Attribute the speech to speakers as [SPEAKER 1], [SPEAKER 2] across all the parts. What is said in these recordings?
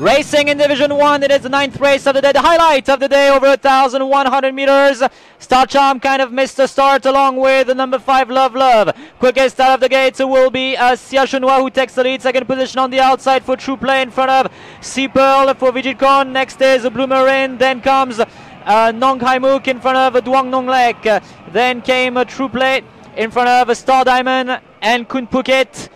[SPEAKER 1] Racing in Division 1, it is the ninth race of the day, the highlight of the day over 1,100 meters. Star Charm kind of missed the start along with the number 5 Love Love. Quickest out of the gates will be uh, Sia Chenois who takes the lead, second position on the outside for True Play in front of Sea Pearl for Vigicon. Next is Blue Marine, then comes uh, Nong Hai Mook in front of Duang Nong Lek. Uh, then came uh, True Play in front of Star Diamond and Kun Phuket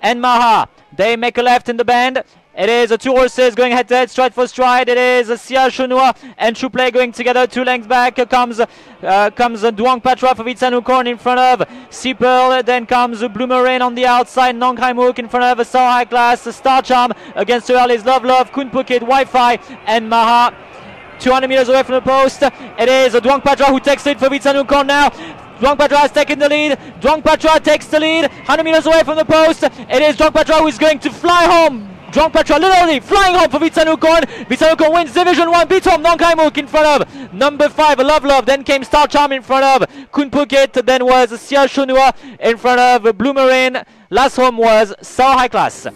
[SPEAKER 1] and Maha. They make a left in the bend. It is uh, two horses going head to head, stride for stride. It is Sia Chenois and True Play going together. Two lengths back comes uh, comes Duang Patra for Vitsanukorn in front of Sea Pearl. Then comes Blue Marine on the outside. Nong Hai Mook in front of Star High Class. Star Charm against Early's Love Love, Kun Phuket, Wi-Fi, and Maha. 200 meters away from the post. It is Duang Patra who takes it for Vitsanukorn now. Duang Patra has taken the lead. Duang Patra takes the lead. 100 meters away from the post. It is Duang Patra who is going to fly home. Duang Patra literally flying home for Vitsanukorn. Vitsanukorn wins Division 1, beats home Nong Hai Mook in front of number 5, Love Love. Then came Star Charm in front of Kun Phuket. Then was Sia Chenois in front of Blue Marine. Last home was Star High Class.